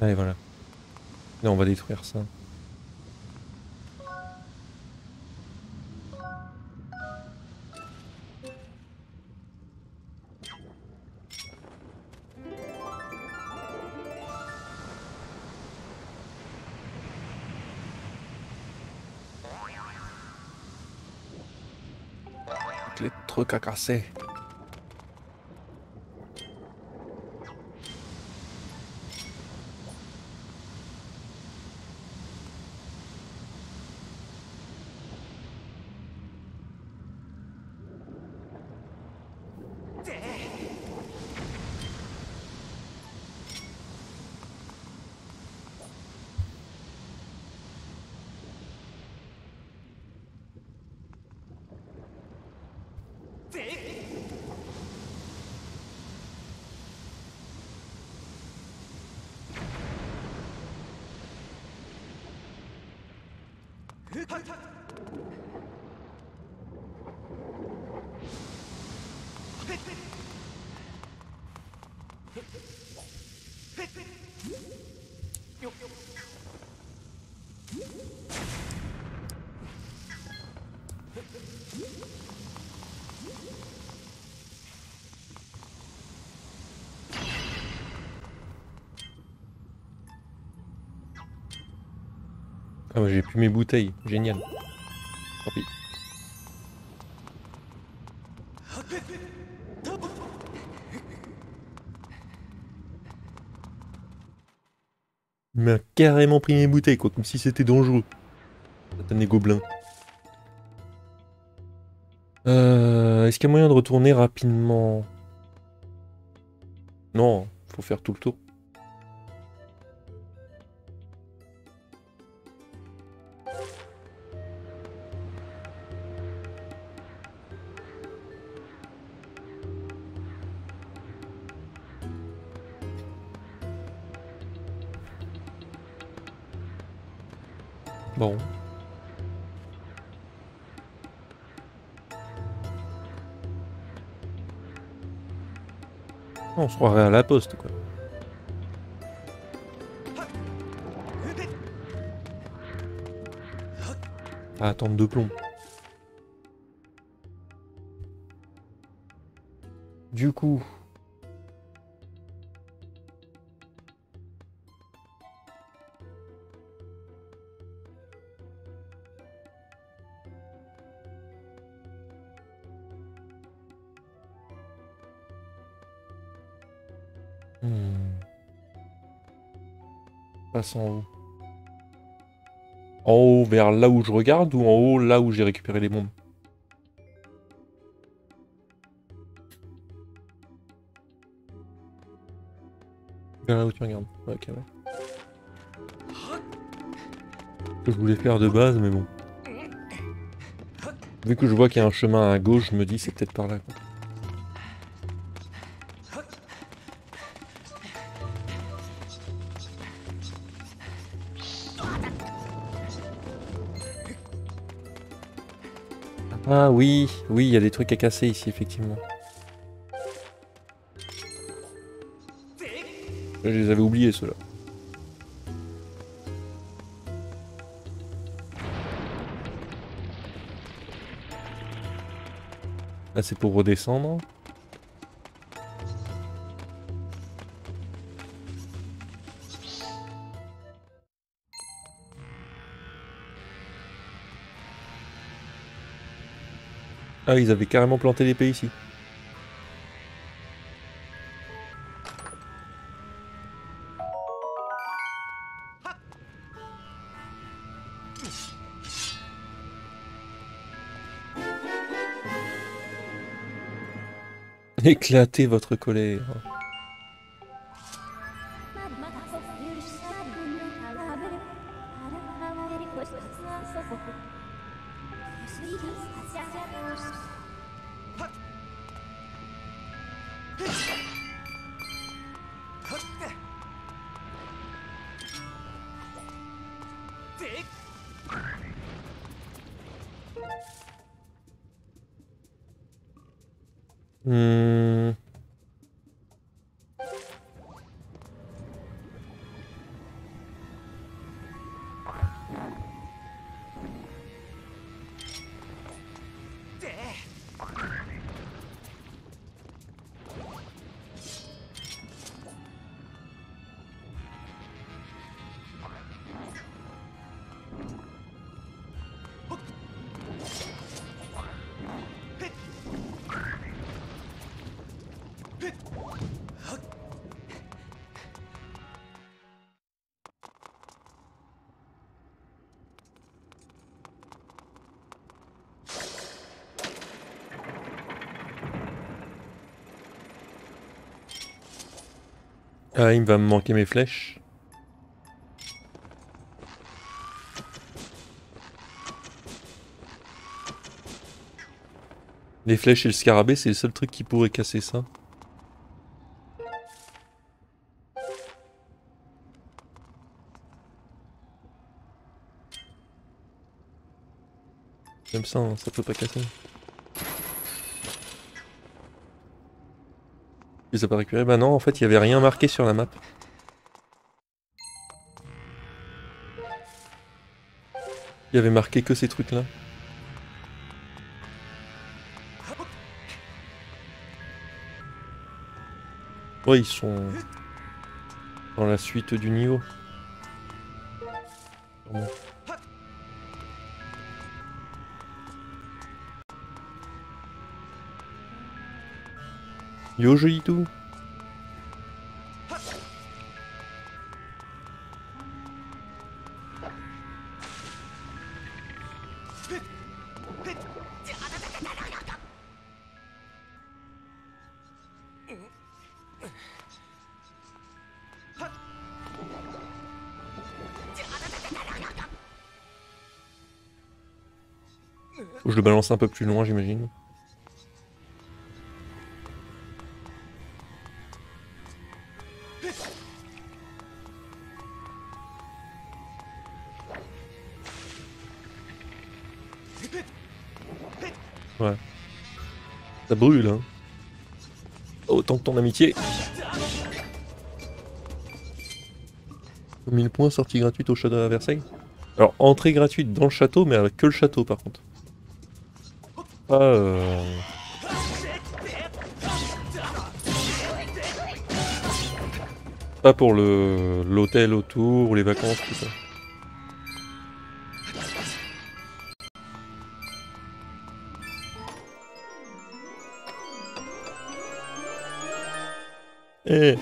Allez, voilà. Là, on va détruire ça. Les trucs à casser. 타이 타. Ah ouais, j'ai plus mes bouteilles, génial. Tant pis. Il m'a carrément pris mes bouteilles, comme si c'était dangereux. Satané gobelin. Euh, Est-ce qu'il y a moyen de retourner rapidement? Non, faut faire tout le tour. On se croirait à la poste, quoi. À attendre de plomb. Du coup... En haut. Vers là où je regarde ou en haut là où j'ai récupéré les bombes? Vers là où tu regardes. Ok, ouais. Que je voulais faire de base, mais bon. Vu que je vois qu'il y a un chemin à gauche, je me dis c'est peut-être par là. Ah oui, oui, il y a des trucs à casser ici, effectivement. Je les avais oubliés, ceux-là. Là, c'est pour redescendre. Ah, ils avaient carrément planté l'épée ici. Éclatez votre colère. Ah, il va me manquer mes flèches. Les flèches et le scarabée, c'est le seul truc qui pourrait casser ça. Même ça, hein, ça peut pas casser. Les as pas récupérés Bah non, en fait, il y avait rien marqué sur la map. Il y avait marqué que ces trucs-là. Ouais, ils sont dans la suite du niveau. Yo, joli tout. Je le balance un peu plus loin, j'imagine. Brûle, hein. Autant que ton amitié. 1000 points, sortie gratuite au château à Versailles. Alors, entrée gratuite dans le château, mais avec que le château par contre. Pas... Euh... Pas pour le l'hôtel autour ou les vacances, tout ça. Eh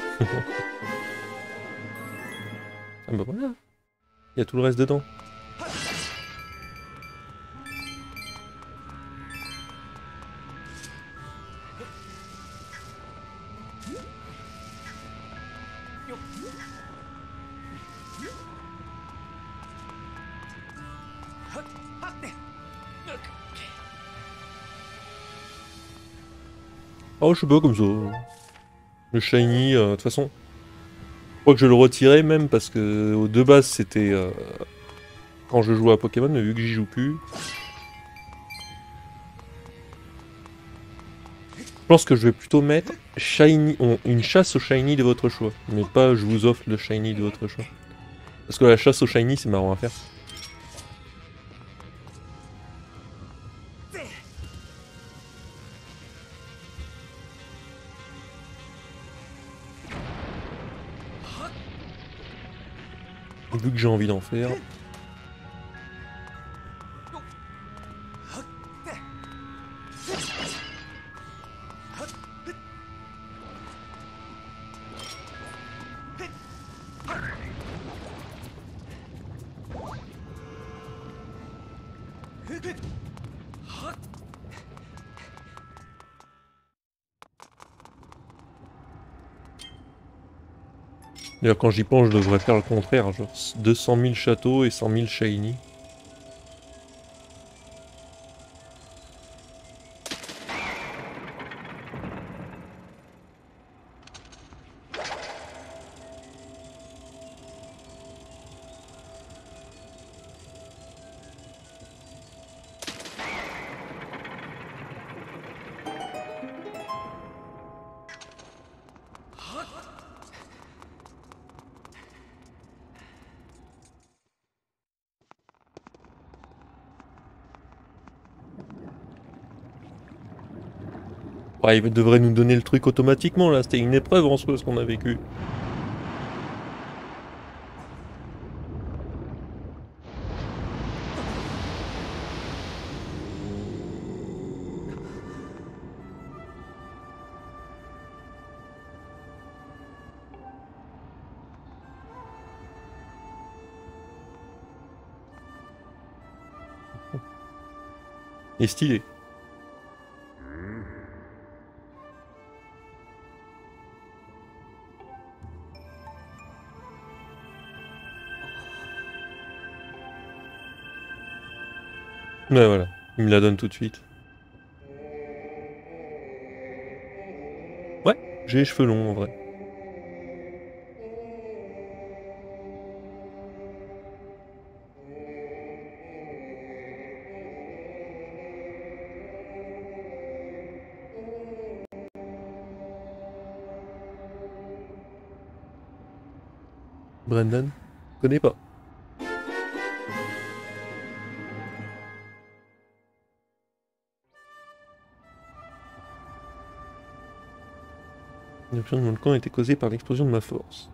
Ah bah voilà Il y a tout le reste dedans. Oh, je sais pas comme ça. Le shiny, euh, de toute façon. Je crois que je le retirais même parce que de base c'était euh, quand je jouais à Pokémon, mais vu que j'y joue plus. Je pense que je vais plutôt mettre shiny, une chasse au shiny de votre choix, mais pas je vous offre le shiny de votre choix. Parce que la chasse au shiny c'est marrant à faire. Vu que j'ai envie d'en faire. D'ailleurs, quand j'y pense, je devrais faire le contraire, genre 200 000 châteaux et 100 000 shiny. Bah, il devrait nous donner le truc automatiquement là, c'était une épreuve en soi ce qu'on a vécu. Et stylé. Ouais, voilà. Il me la donne tout de suite. Ouais, j'ai les cheveux longs en vrai. Brendan Connais pas. L'éruption de mon camp été causée par l'explosion de ma force.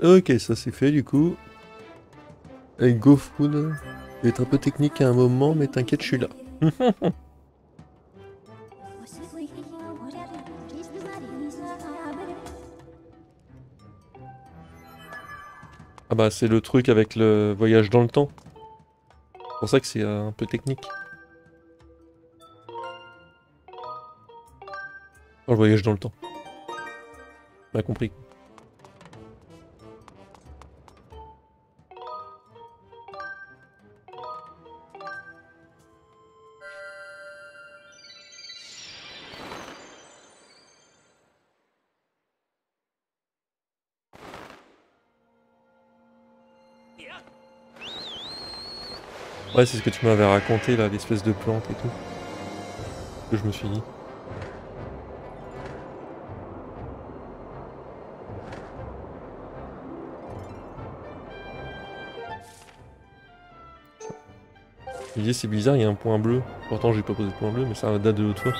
Ok, ça c'est fait du coup. Avec GoFood, je vais être un peu technique à un moment, mais t'inquiète, je suis là. bah c'est le truc avec le voyage dans le temps. C'est pour ça que c'est euh, un peu technique. Oh, le voyage dans le temps. On a compris. Ouais, c'est ce que tu m'avais raconté là, l'espèce de plante et tout. Que je me suis dit. Dis c'est bizarre, il y a un point bleu. Pourtant j'ai pas posé de point bleu, mais ça date de l'autre fois.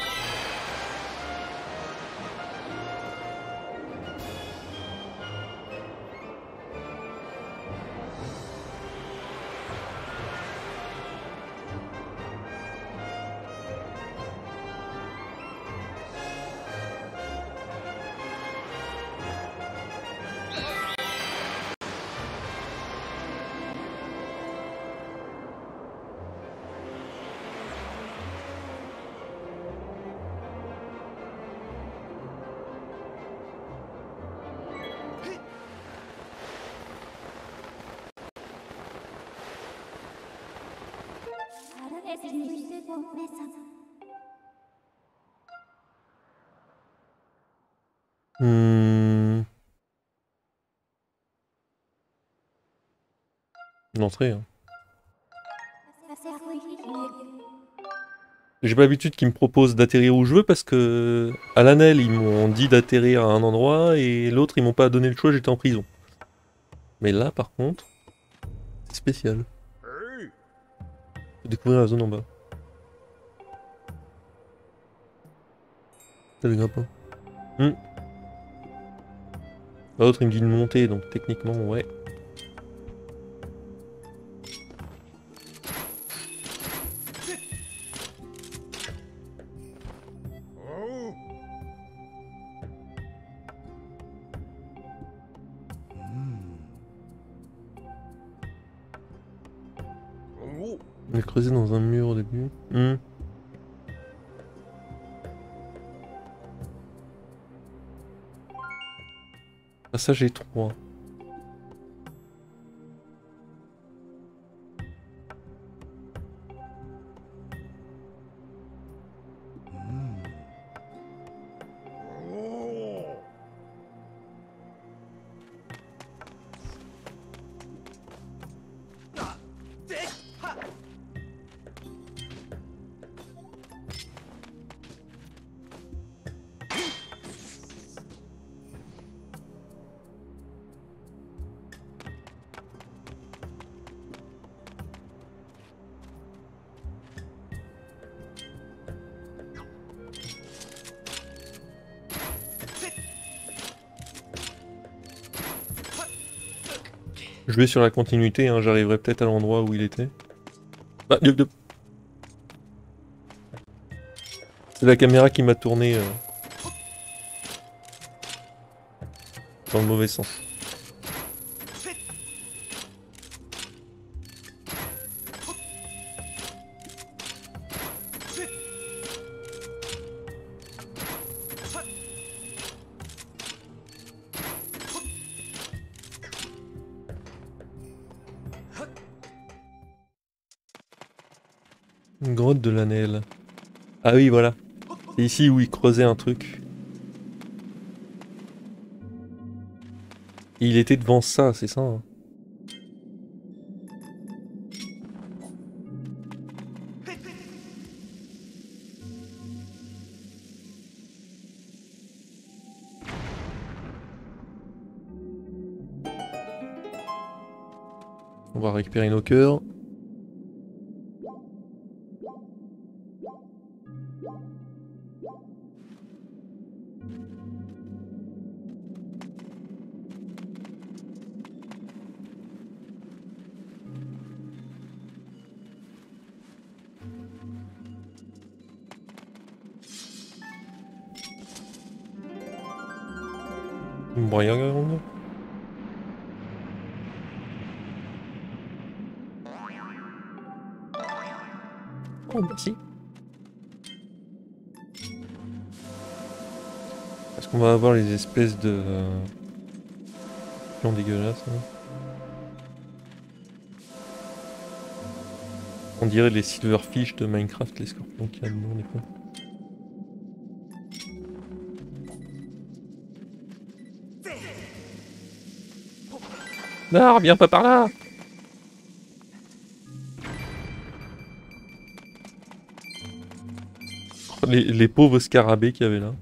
Hein. J'ai pas l'habitude qu'ils me proposent d'atterrir où je veux parce que à l'Anel ils m'ont dit d'atterrir à un endroit et l'autre ils m'ont pas donné le choix, j'étais en prison. Mais là par contre, c'est spécial. Faut découvrir la zone en bas. Ça le grappin. Hmm. L'autre il me dit de monter donc techniquement ouais. Creusé dans un mur au début. Hmm. Passage étroit. Je vais sur la continuité, hein, j'arriverai peut-être à l'endroit où il était. Bah, C'est la caméra qui m'a tourné euh, dans le mauvais sens. Grotte de l'Anel. Ah oui, voilà. C'est ici où il creusait un truc. Il était devant ça, c'est ça hein On va récupérer nos cœurs. Avoir les espèces de... euh, pions dégueulasses là On dirait les silverfish de Minecraft, les scorpions qu'il y a dedans. Non, viens pas par là les pauvres scarabées qu'il y avait là.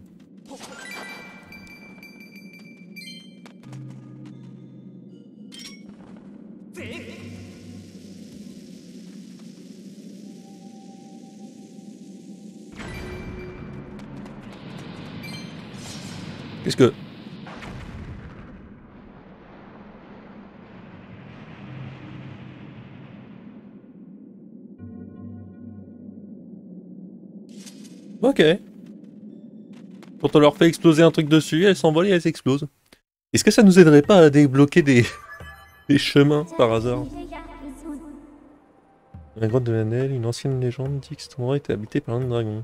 Ok. Quand on leur fait exploser un truc dessus, elles s'envolent et elles explosent. Est-ce que ça nous aiderait pas à débloquer des, des chemins par hasard? La grotte de l'Anel, une ancienne légende dit que cet endroit était habité par un dragon.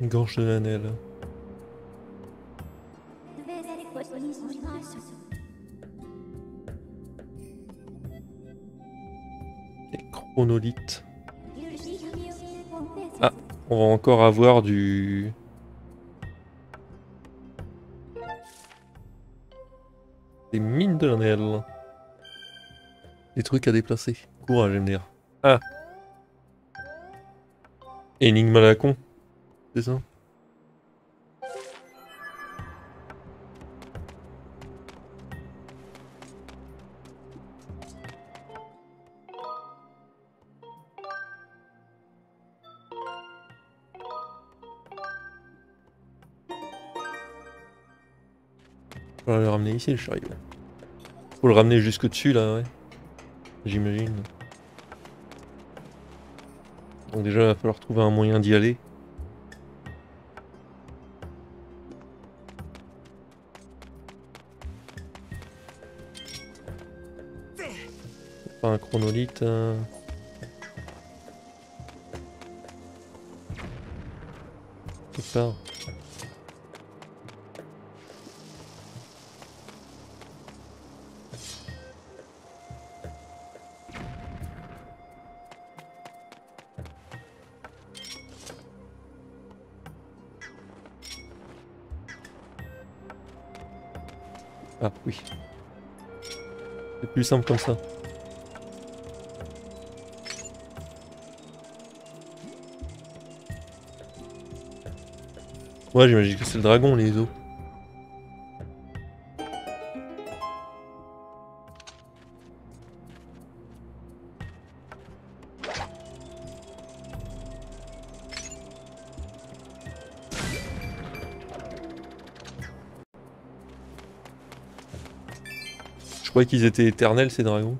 Une gorge de l'Anel. Les chronolithes. Ah, on va encore avoir du... Des mines de l'Anel. Des trucs à déplacer. Courage, MDR. Ah Énigme à la con. C'est ça? Ici le chariot. Faut le ramener jusque dessus là. J'imagine. Donc déjà, il va falloir trouver un moyen d'y aller. Pas un chronolithe. euh. Quelque part. Plus simple comme ça. Ouais, j'imagine que c'est le dragon, les os. Qu'ils étaient éternels ces dragons.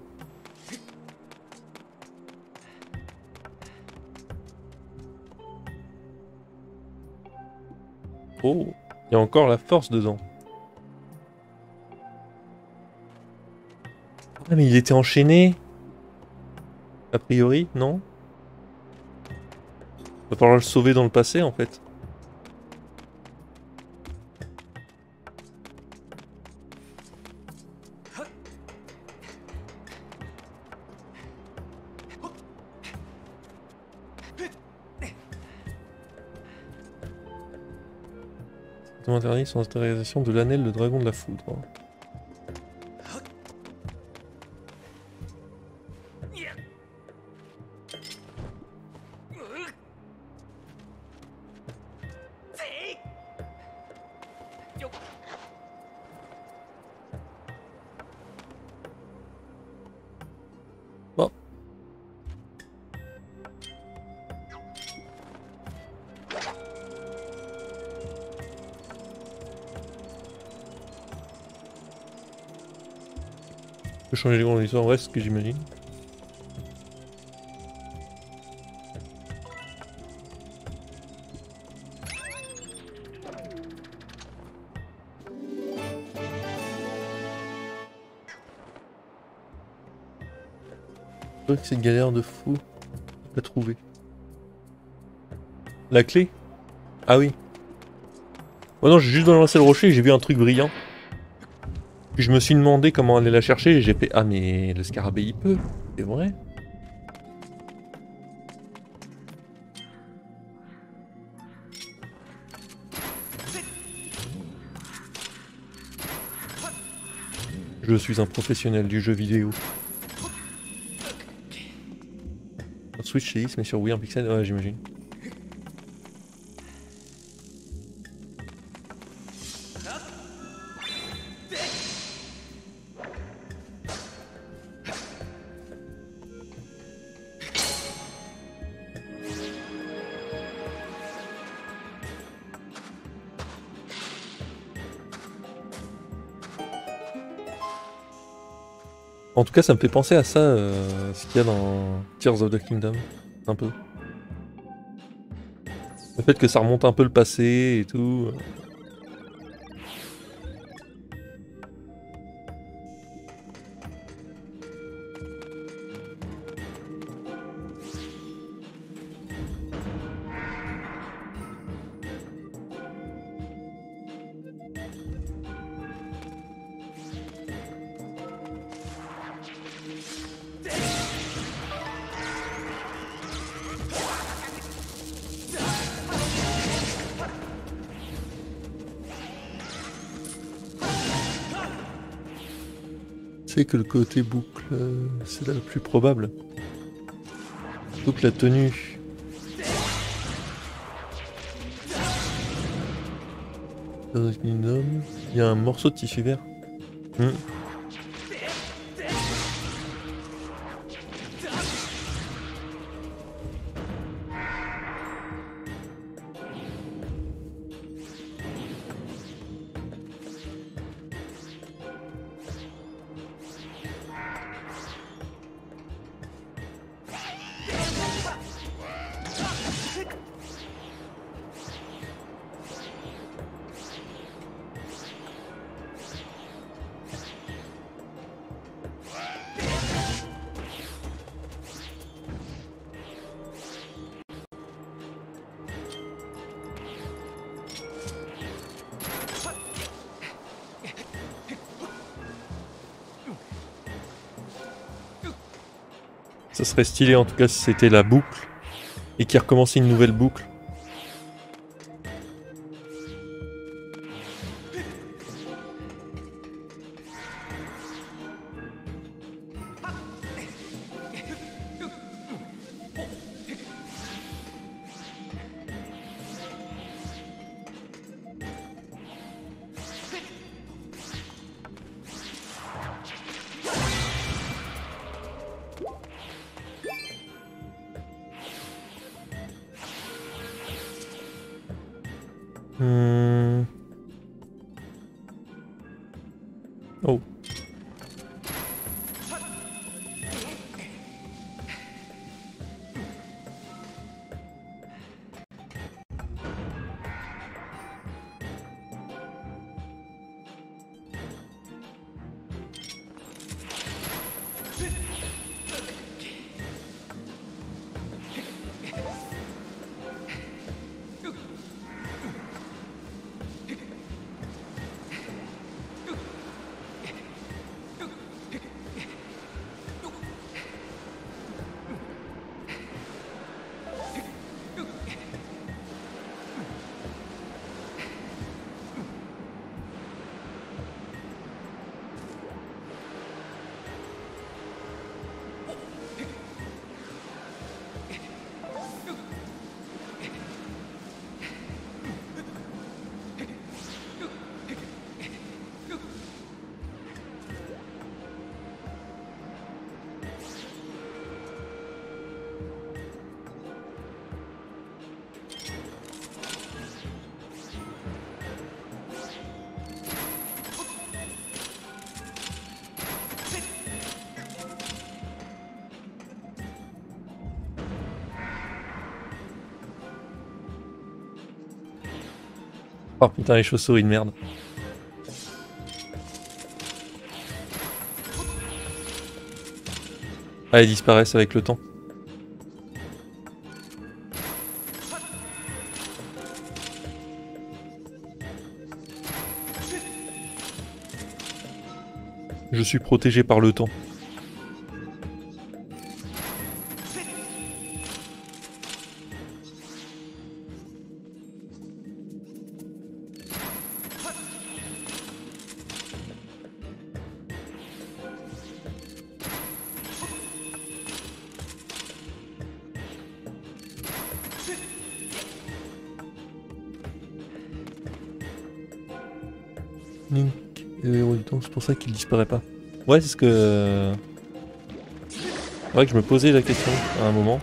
Oh, il y a encore la force dedans. Ah mais il était enchaîné A priori, non Va falloir le sauver dans le passé en fait. Sans autorisation de l'anel, le dragon de la foudre. Changer les conditions reste, ce que j'imagine. C'est une galère de fou à trouver. La clé? Ah oui. Oh non, j'ai juste lancé le rocher et j'ai vu un truc brillant. Puis je me suis demandé comment aller la chercher et j'ai fait Ah mais le scarabée il peut, c'est vrai Je suis un professionnel du jeu vidéo. Switch c'est X mais sur Wii en pixel, ouais j'imagine. En tout cas, ça me fait penser à ça, euh, ce qu'il y a dans Tears of the Kingdom, un peu. Le fait que ça remonte un peu le passé et tout. Que le côté boucle, euh, c'est le plus probable. Donc la tenue. Il y a un morceau de tissu vert. Hmm. Ça serait stylé en tout cas si c'était la boucle et qu'il recommençait une nouvelle boucle. Oh putain, les chauves-souris de merde. Ah, elles disparaissent avec le temps. Je suis protégé par le temps. Héros du c'est pour ça qu'il disparaît pas. Ouais, c'est ce que. C'est vrai que je me posais la question à un moment.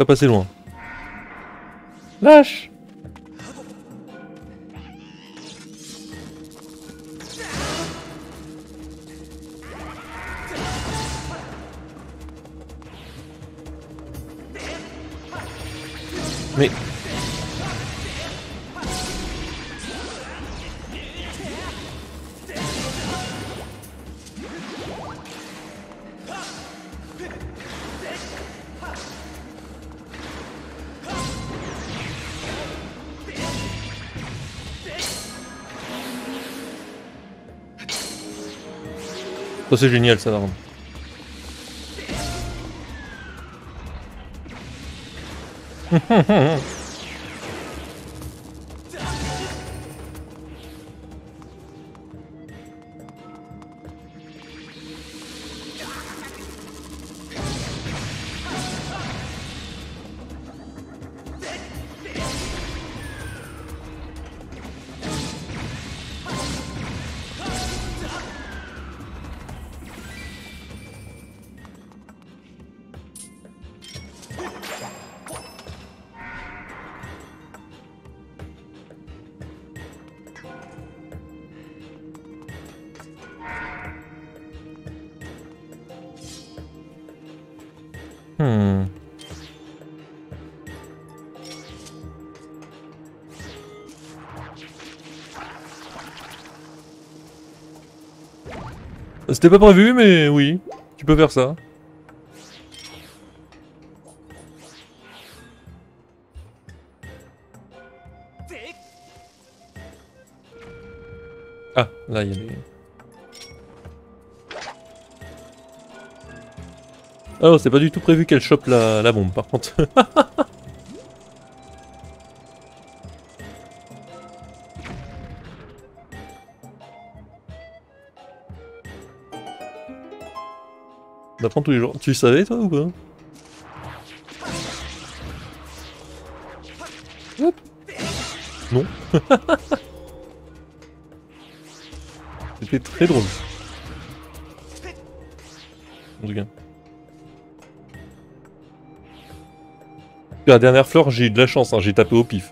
Pas passer loin. Lâche c'est génial ça l'arme. Hmm. C'était pas prévu, mais oui, tu peux faire ça. Ah, là il y. Oh, c'est pas du tout prévu qu'elle chope la, bombe par contre. On tous les jours. Tu savais toi ou pas Hop. C'était très drôle. La dernière fleur, j'ai eu de la chance, hein, j'ai tapé au pif.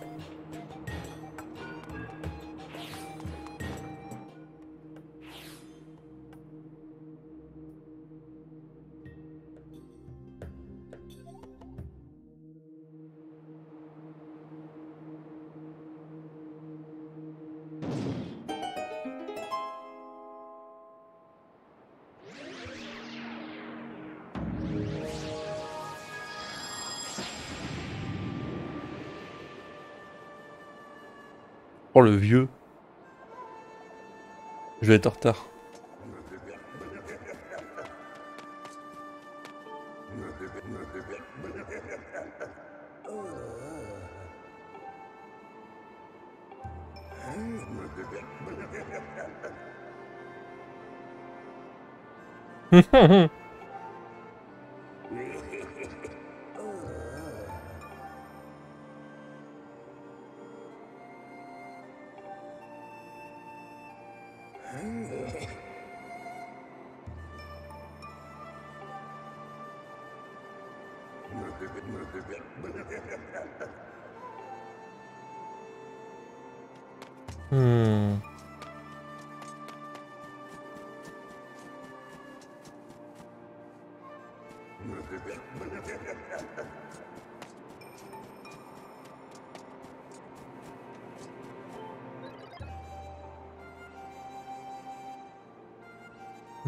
Le vieux. Je vais être en retard.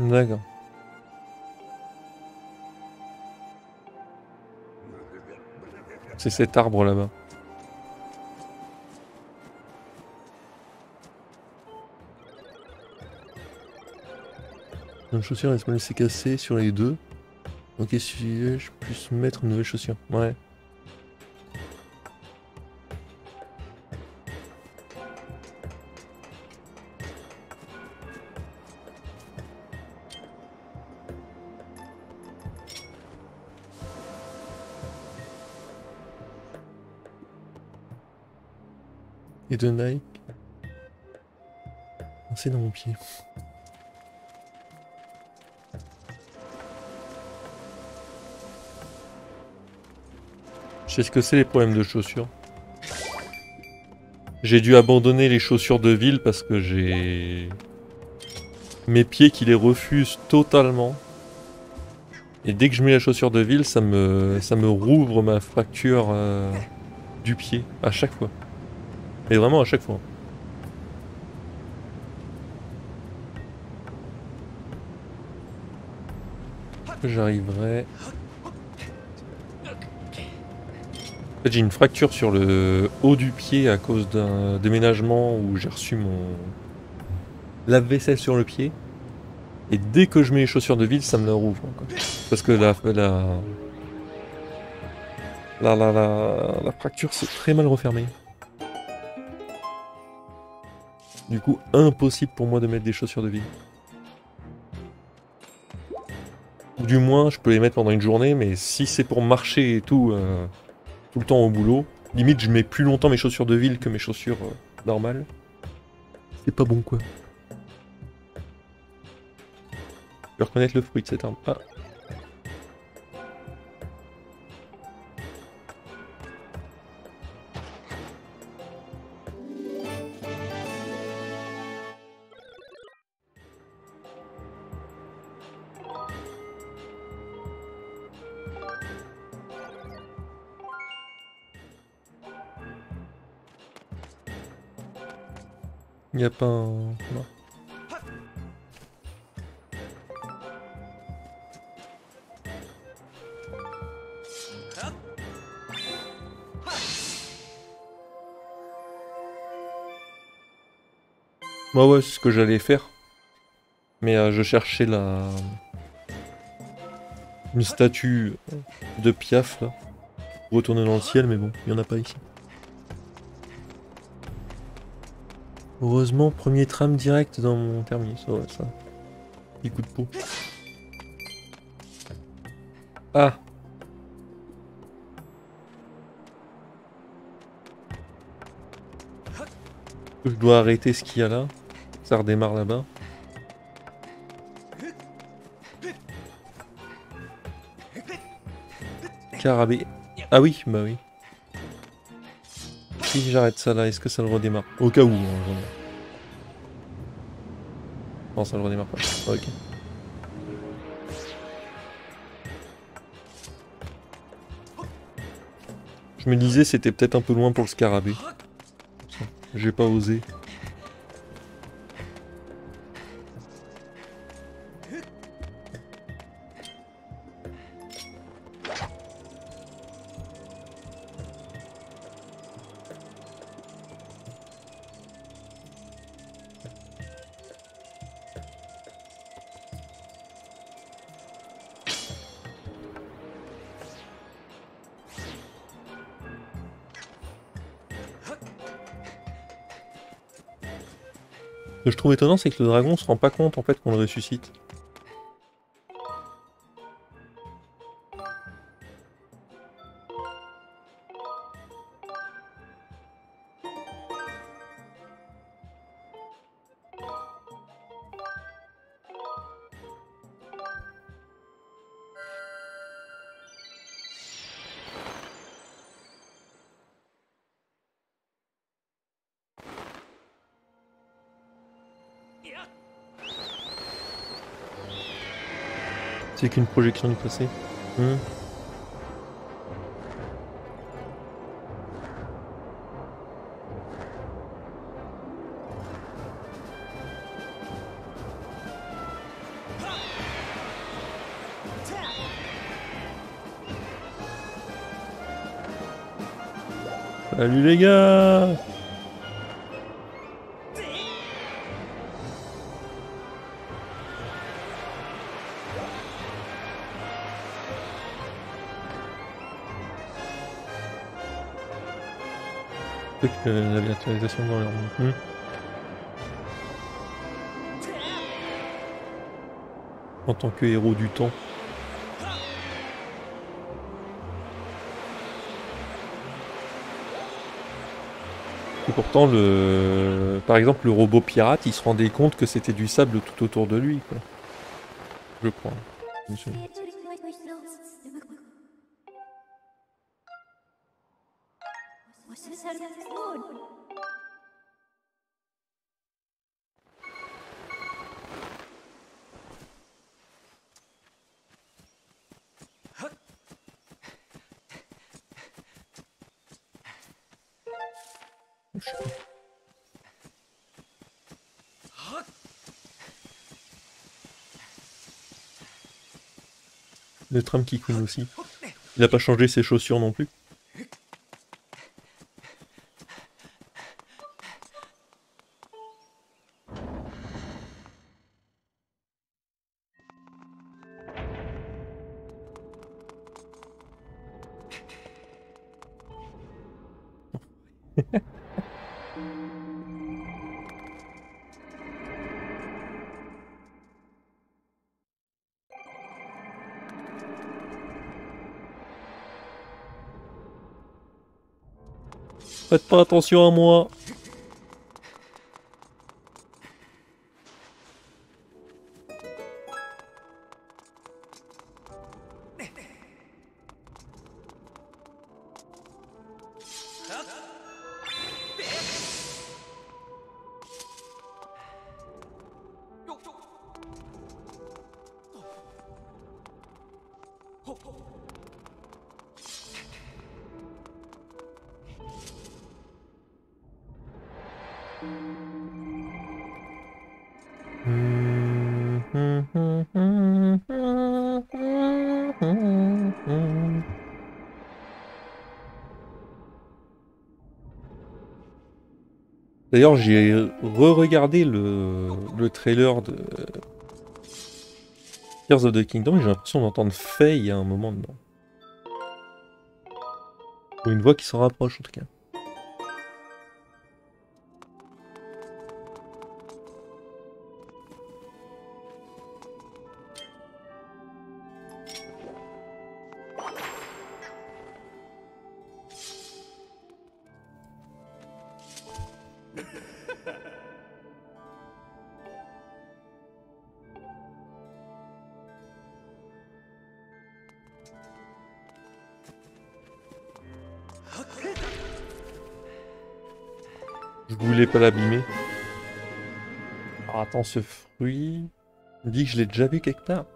D'accord. C'est cet arbre là-bas. Une chaussure, elle se laisser casser sur les deux. Ok, si je puisse mettre une nouvelle chaussure. Ouais. De Nike. C'est dans mon pied. Je sais ce que c'est les problèmes de chaussures. J'ai dû abandonner les chaussures de ville parce que j'ai mes pieds qui les refusent totalement. Et dès que je mets la chaussure de ville, ça me, ça me rouvre ma fracture euh, du pied à chaque fois. Et vraiment à chaque fois. J'arriverai En fait, j'ai une fracture sur le haut du pied à cause d'un déménagement où j'ai reçu mon lave-vaisselle sur le pied. Et dès que je mets les chaussures de ville, ça me la rouvre. Parce que la, la, la, la, la fracture s'est très mal refermée. Du coup, impossible pour moi de mettre des chaussures de ville. Ou du moins, je peux les mettre pendant une journée, mais si c'est pour marcher et tout, euh, tout le temps au boulot. Limite, je mets plus longtemps mes chaussures de ville que mes chaussures euh, normales. C'est pas bon, quoi. Je vais reconnaître le fruit de cette arme. Ah. Il a pas un... Bah ouais, c'est ce que j'allais faire. Mais euh, je cherchais la... Une statue de Piaf. Retourner dans le ciel, mais bon, il n'y en a pas ici. Heureusement, premier tram direct dans mon terminus. Ouais, ça. Des coups de peau. Ah Je dois arrêter ce qu'il y a là. Ça redémarre là-bas. Carabé. Ah oui, bah oui. Si j'arrête ça là, est-ce que ça le redémarre? Au cas où. Hein, non, ça le redémarre pas. ok. Je me disais c'était peut-être un peu loin pour le scarabée. J'ai pas osé. Je trouve étonnant, c'est que le dragon se rend pas compte en fait qu'on le ressuscite. C'est qu'une projection du passé. Hmm. Salut les gars la virtualisation dans leur monde. En tant que héros du temps. Et pourtant, le... par exemple, le robot pirate, il se rendait compte que c'était du sable tout autour de lui. Quoi. Je crois. Le tram qui coule aussi. Il a pas changé ses chaussures non plus. Faites pas attention à moi. D'ailleurs, j'ai re-regardé le, le, trailer de Tears of the Kingdom et j'ai l'impression d'entendre Faye à un moment dedans. Ou une voix qui s'en rapproche en tout cas. Pas l'abîmer. Alors attends, ce fruit... Il me dit que je l'ai déjà vu quelque part.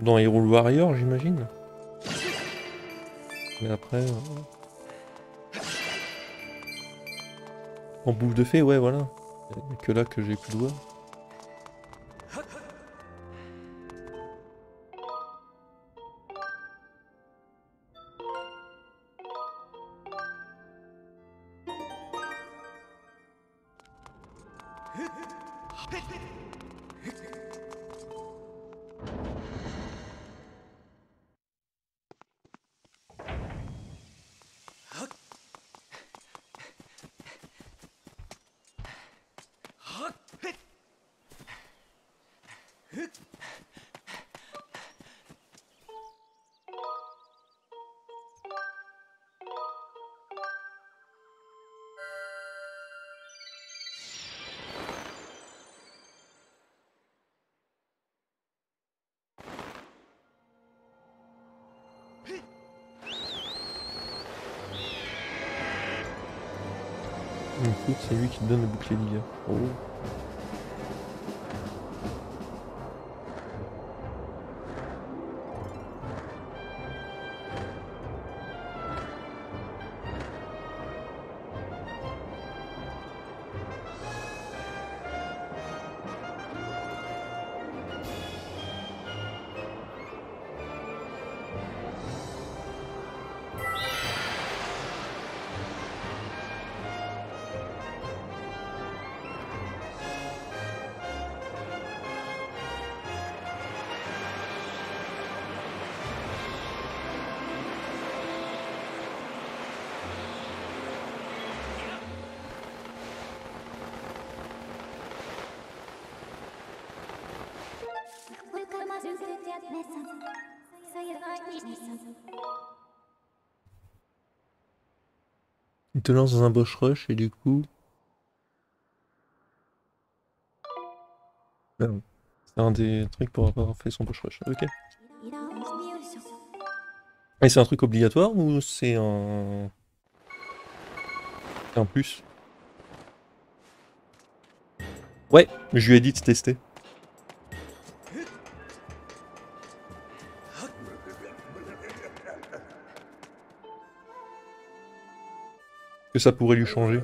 Dans Hero Warrior, j'imagine. Mais après... euh, En bouffe de fée, ouais, voilà. Que là que j'ai pu le voir. Hit, hit. C'est lui qui te donne le bouclier d'hiver. Oh. Il te lance dans un boss rush et du coup... Ah. C'est un des trucs pour avoir fait son boss rush. Ok. Et c'est un truc obligatoire ou c'est un... C'est un plus? Ouais, je lui ai dit de tester. Que ça pourrait lui changer.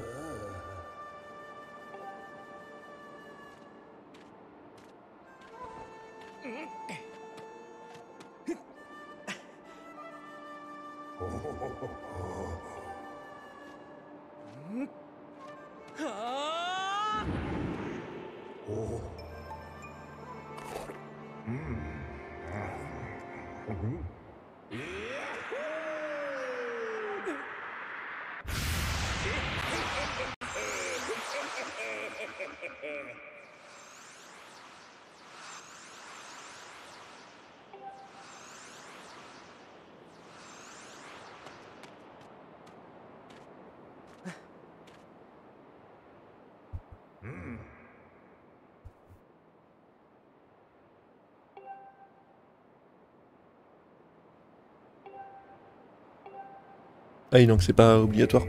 Ah oui, donc c'est pas obligatoire.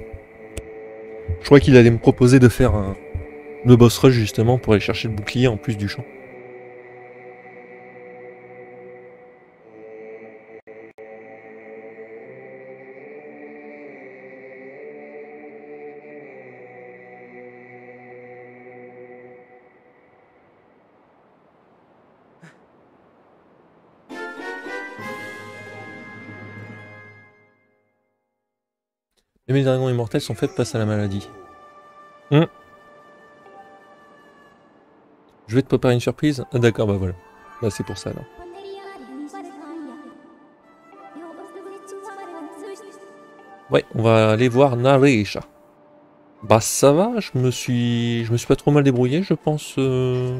Je crois qu'il allait me proposer de faire un... le boss rush justement pour aller chercher le bouclier en plus du champ. Les mes dragons immortels sont faits face à la maladie. Hmm. Je vais te préparer une surprise. Ah, D'accord, bah voilà. Bah c'est pour ça. Ouais, on va aller voir Nareisha. Bah ça va, je me suis je me suis pas trop mal débrouillé, je pense euh,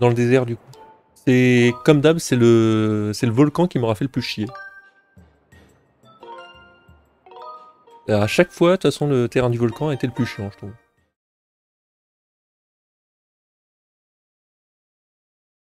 dans le désert du coup. C'est comme d'hab, c'est le c'est le volcan qui m'aura fait le plus chier. À chaque fois, de toute façon, le terrain du volcan était le plus chiant, je trouve.